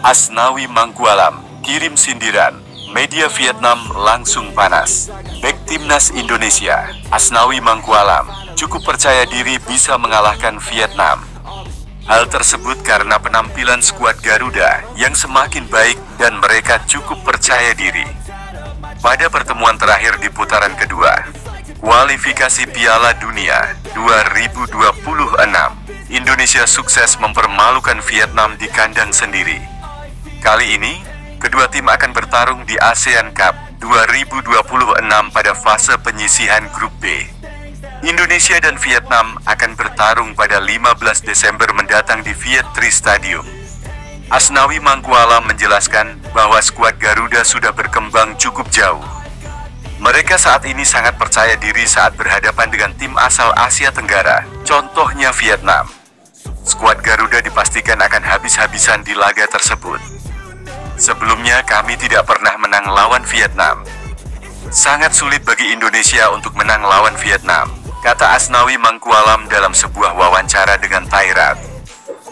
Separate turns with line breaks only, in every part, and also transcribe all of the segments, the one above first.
Asnawi Mangkualam, kirim sindiran. Media Vietnam langsung panas. Back Timnas Indonesia, Asnawi Mangkualam, cukup percaya diri bisa mengalahkan Vietnam. Hal tersebut karena penampilan skuad Garuda yang semakin baik dan mereka cukup percaya diri. Pada pertemuan terakhir di putaran kedua, kualifikasi Piala Dunia 2026, Indonesia sukses mempermalukan Vietnam di kandang sendiri. Kali ini, kedua tim akan bertarung di ASEAN Cup 2026 pada fase penyisihan grup B. Indonesia dan Vietnam akan bertarung pada 15 Desember mendatang di Viet Tri Stadium. Asnawi Mangkualam menjelaskan bahwa skuad Garuda sudah berkembang cukup jauh. Mereka saat ini sangat percaya diri saat berhadapan dengan tim asal Asia Tenggara, contohnya Vietnam. Skuad Garuda dipastikan akan habis-habisan di laga tersebut. Sebelumnya kami tidak pernah menang lawan Vietnam. Sangat sulit bagi Indonesia untuk menang lawan Vietnam, kata Asnawi Mangkualam dalam sebuah wawancara dengan Thairat.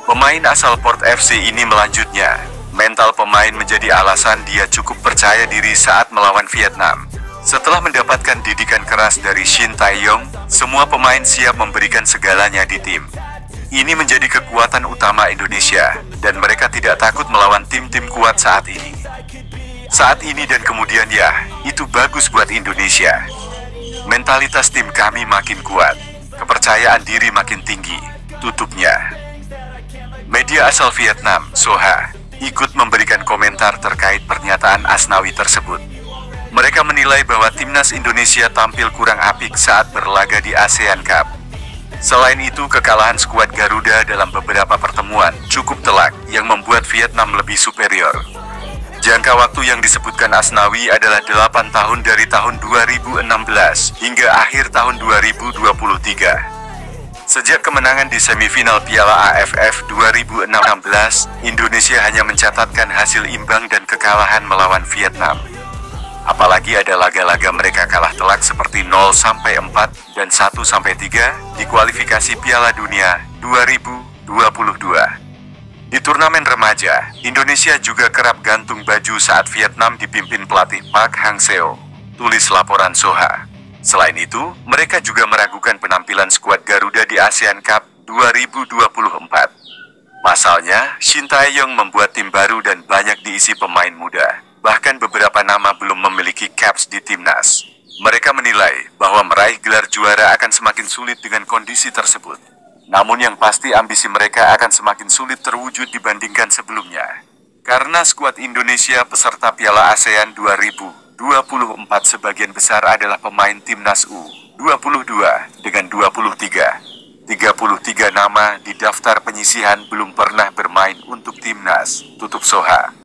Pemain asal Port FC ini melanjutnya, mental pemain menjadi alasan dia cukup percaya diri saat melawan Vietnam. Setelah mendapatkan didikan keras dari Shin Tae-yong, semua pemain siap memberikan segalanya di tim. Ini menjadi kekuatan utama Indonesia, dan mereka tidak takut melawan tim-tim kuat saat ini. Saat ini dan kemudian ya, itu bagus buat Indonesia. Mentalitas tim kami makin kuat, kepercayaan diri makin tinggi, tutupnya. Media asal Vietnam, Soha, ikut memberikan komentar terkait pernyataan Asnawi tersebut. Mereka menilai bahwa timnas Indonesia tampil kurang apik saat berlaga di ASEAN Cup. Selain itu, kekalahan skuad Garuda dalam beberapa pertemuan cukup telak yang membuat Vietnam lebih superior. Jangka waktu yang disebutkan Asnawi adalah 8 tahun dari tahun 2016 hingga akhir tahun 2023. Sejak kemenangan di semifinal Piala AFF 2016, Indonesia hanya mencatatkan hasil imbang dan kekalahan melawan Vietnam. Apalagi ada laga-laga mereka kalah telak seperti 0 sampai 4 dan 1 sampai 3 di kualifikasi Piala Dunia 2022. Di turnamen remaja, Indonesia juga kerap gantung baju saat Vietnam dipimpin pelatih Park Hang-seo. Tulis laporan Soha. Selain itu, mereka juga meragukan penampilan skuad Garuda di ASEAN Cup 2024. Pasalnya, Shin Tae-yong membuat tim baru dan banyak diisi pemain muda. Bahkan beberapa nama belum memiliki caps di timnas. Mereka menilai bahwa meraih gelar juara akan semakin sulit dengan kondisi tersebut. Namun yang pasti ambisi mereka akan semakin sulit terwujud dibandingkan sebelumnya. Karena skuad Indonesia peserta Piala ASEAN 2024 sebagian besar adalah pemain timnas U22 dengan 23. 33 nama di daftar penyisihan belum pernah bermain untuk timnas, tutup Soha.